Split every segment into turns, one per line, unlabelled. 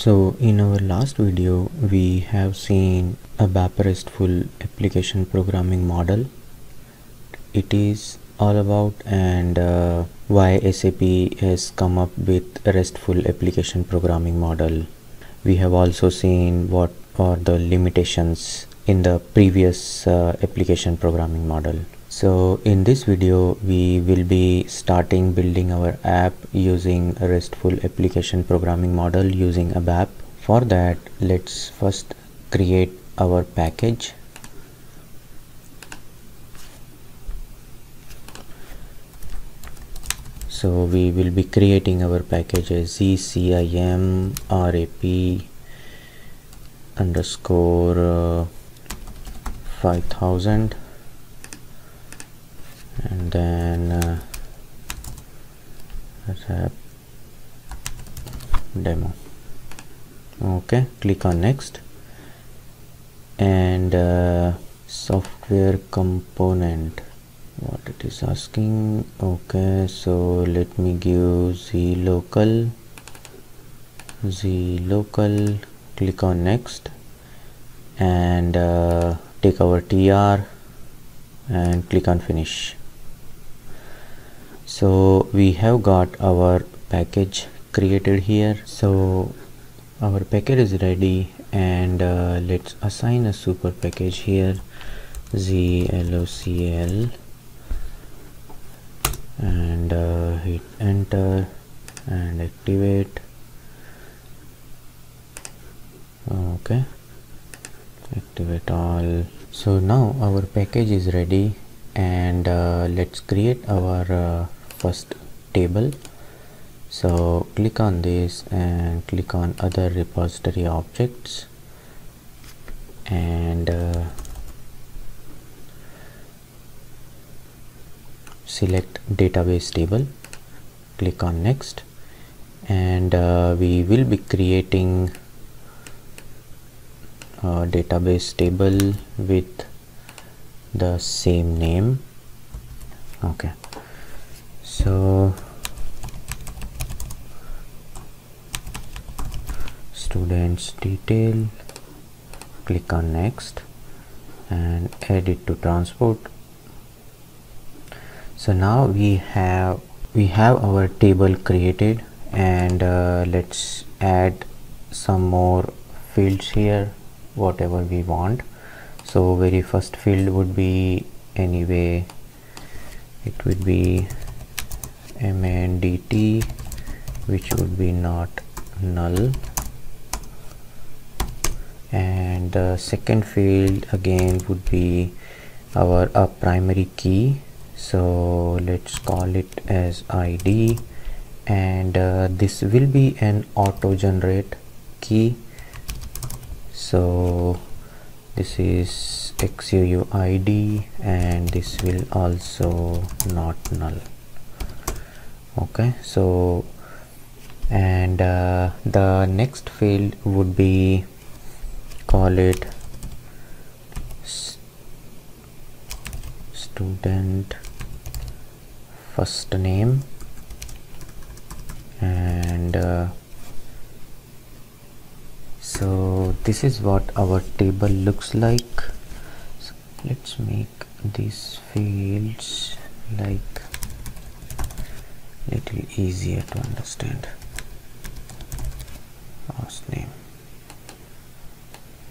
So in our last video we have seen ABAP RESTful application programming model. It is all about and uh, why SAP has come up with RESTful application programming model. We have also seen what are the limitations in the previous uh, application programming model. So in this video we will be starting building our app using RESTful application programming model using ABAP. For that let's first create our package. So we will be creating our package as ZCIM RAP underscore uh, 5000 and then uh, RAP demo. Okay click on next. And uh, software component. What it is asking. Okay so let me give z local z local click on next. And uh, take our tr and click on finish so we have got our package created here. So our package is ready and uh, let's assign a super package here. Zlocl and uh, hit enter and activate. Okay. Activate all. So now our package is ready and uh, let's create our uh, first table. So click on this and click on other repository objects. And uh, select database table. Click on next. And uh, we will be creating a database table with the same name. Okay so students detail click on next and add it to transport. So now we have we have our table created and uh, let's add some more fields here whatever we want. So very first field would be anyway it would be mandt which would be not null. And the second field again would be our a primary key. So let's call it as id and uh, this will be an auto generate key. So this is xuid and this will also not null okay so and uh, the next field would be call it student first name and uh, so this is what our table looks like. So let's make these fields like little easier to understand. Last name.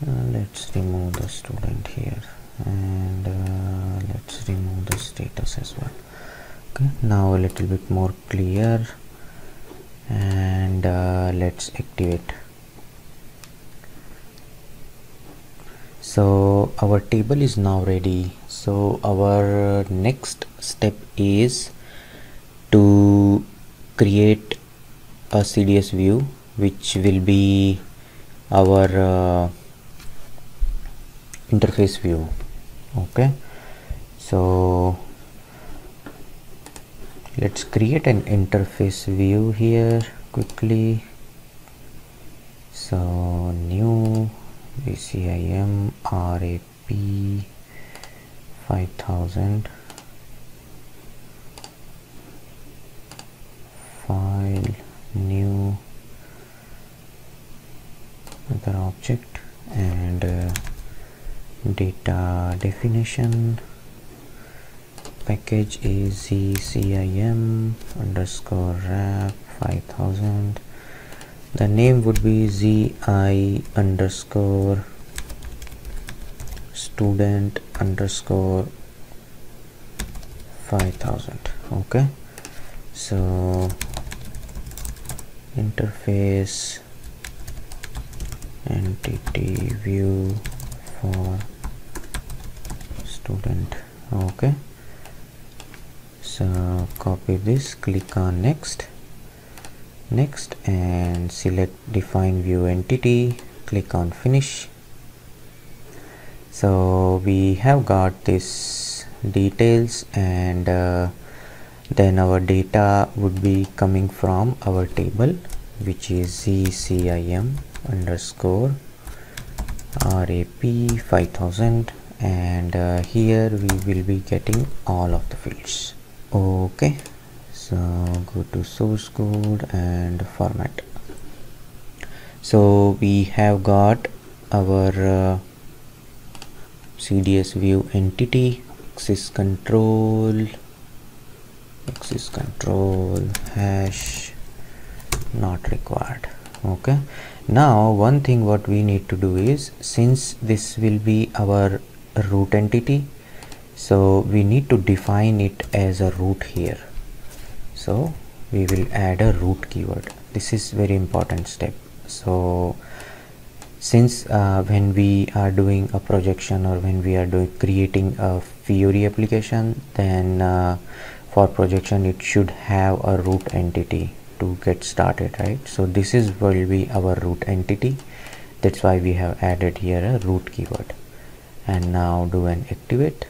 Uh, let's remove the student here. And uh, let's remove the status as well. Okay now a little bit more clear. And uh, let's activate. So our table is now ready. So our next step is to create a CDS view which will be our uh, interface view. Okay? So let's create an interface view here quickly. So new ZCIM RAP 5000 file new another object and uh, data definition. Package is zcim underscore rap 5000 the name would be zi underscore student underscore 5000 okay? So interface entity view for student. Okay. So copy this click on next. Next and select define view entity. Click on finish. So we have got this details and uh, then our data would be coming from our table which is zcim underscore rap 5000 and uh, here we will be getting all of the fields. Okay so go to source code and format. So we have got our uh, cds view entity access control access control hash not required. Okay now one thing what we need to do is since this will be our root entity so we need to define it as a root here. So we will add a root keyword. This is very important step. So since uh, when we are doing a projection or when we are doing creating a Fiori application then uh, for projection it should have a root entity to get started right? So this is will be our root entity. That's why we have added here a root keyword. And now do an activate.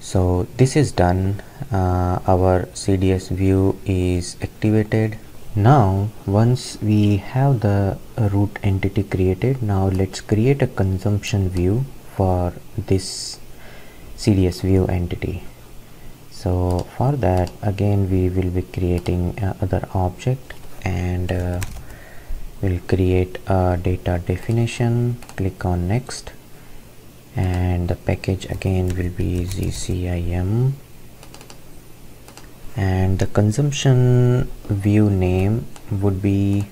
So this is done. Uh, our CDS view is activated. Now once we have the root entity created now let's create a consumption view for this CDS view entity so for that again we will be creating other object and uh, we'll create a data definition. Click on next. And the package again will be zcim and the consumption view name would be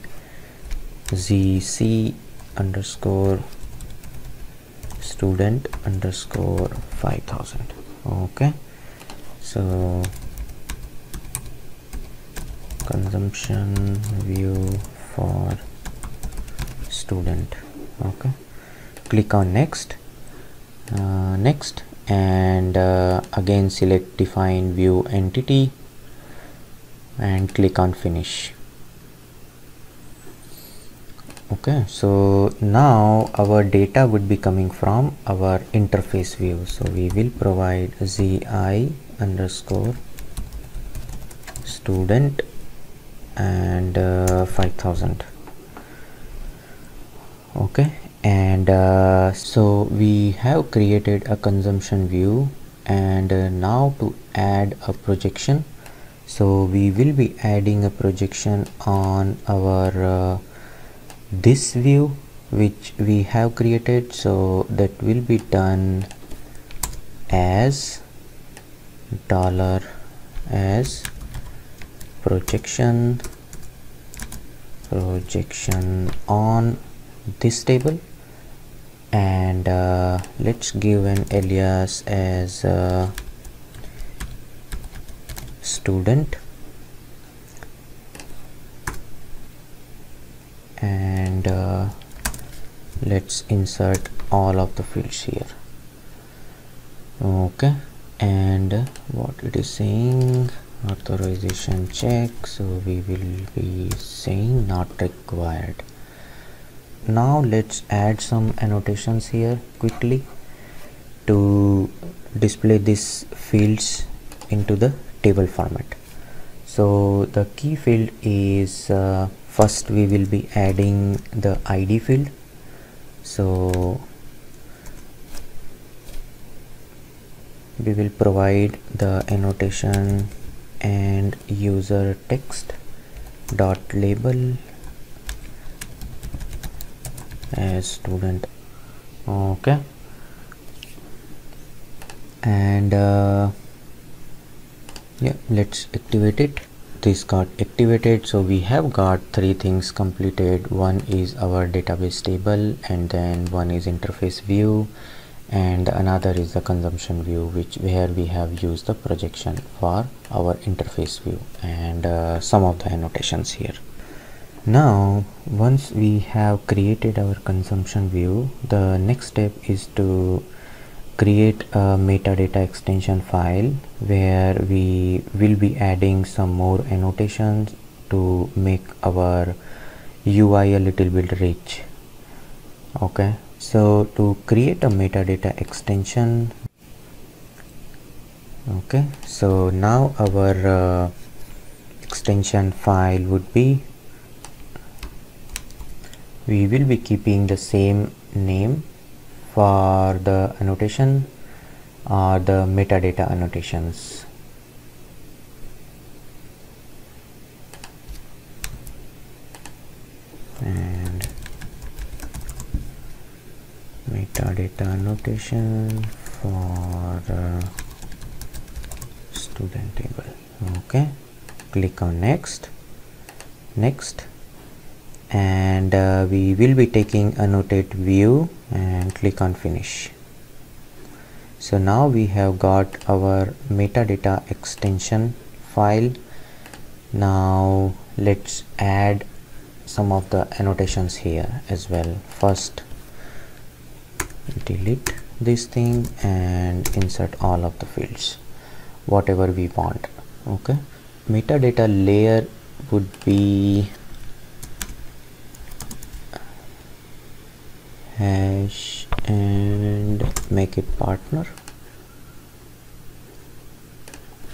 zc underscore student underscore 5000 okay so consumption view for student. Okay. Click on next. Uh, next and uh, again select define view entity and click on finish. Okay. So now our data would be coming from our interface view. So we will provide zi underscore student and uh, 5000 okay and uh, so we have created a consumption view and uh, now to add a projection. So we will be adding a projection on our uh, this view which we have created so that will be done as dollar as projection projection on this table. And uh, let's give an alias as uh, student. And uh, let's insert all of the fields here. Okay and what it is saying authorization check. So we will be saying not required. Now let's add some annotations here quickly to display these fields into the table format. So the key field is uh, first we will be adding the id field. So we will provide the annotation and user text dot label as student. Okay. And uh, yeah let's activate it. This got activated so we have got three things completed. One is our database table and then one is interface view and another is the consumption view which where we have used the projection for our interface view and uh, some of the annotations here. Now once we have created our consumption view the next step is to create a metadata extension file where we will be adding some more annotations to make our UI a little bit rich. Okay so to create a metadata extension okay so now our uh, extension file would be we will be keeping the same name for the annotation or the metadata annotations and metadata annotation for uh, student table. Okay. Click on next. Next. And uh, we will be taking annotate view and click on finish. So now we have got our metadata extension file. Now let's add some of the annotations here as well. First delete this thing and insert all of the fields whatever we want okay? Metadata layer would be hash and make it partner.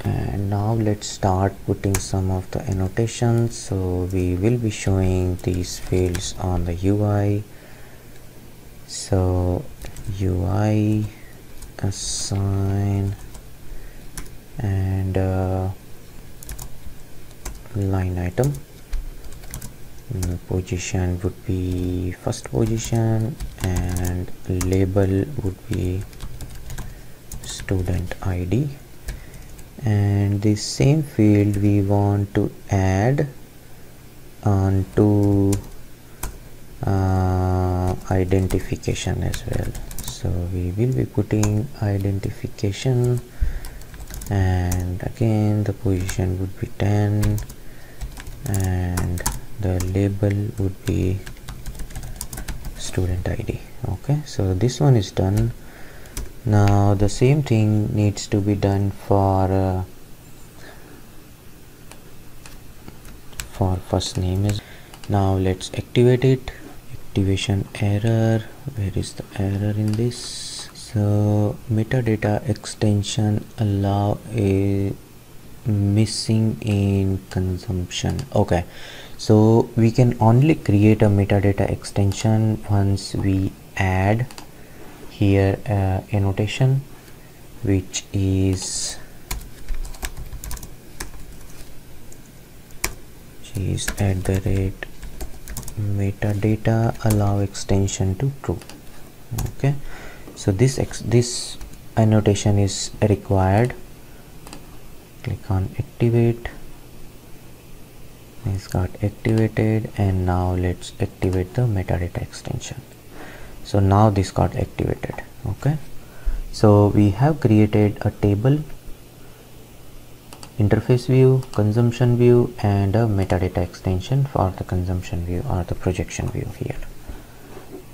And now let's start putting some of the annotations. So we will be showing these fields on the UI so UI assign and uh, line item. Mm, position would be first position and label would be student id and the same field we want to add onto uh, identification as well. So we will be putting identification and again the position would be 10 and the label would be student id okay so this one is done. Now the same thing needs to be done for uh, for first name is now let's activate it activation error. Where is the error in this? So metadata extension allow a missing in consumption. Okay. So we can only create a metadata extension once we add here uh, annotation which is is at the rate metadata allow extension to true. Okay. So this this annotation is required. Click on activate. It's got activated and now let's activate the metadata extension. So now this got activated. Okay. So we have created a table interface view consumption view and a metadata extension for the consumption view or the projection view here.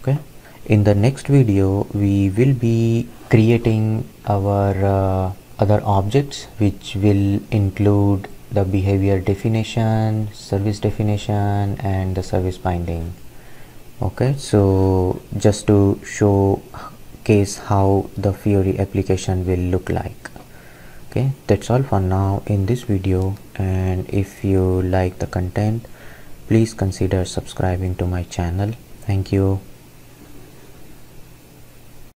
Okay? In the next video we will be creating our uh, other objects which will include the behavior definition service definition and the service binding. Okay? So just to show case how the Fiori application will look like okay that's all for now in this video. And if you like the content please consider subscribing to my channel. Thank you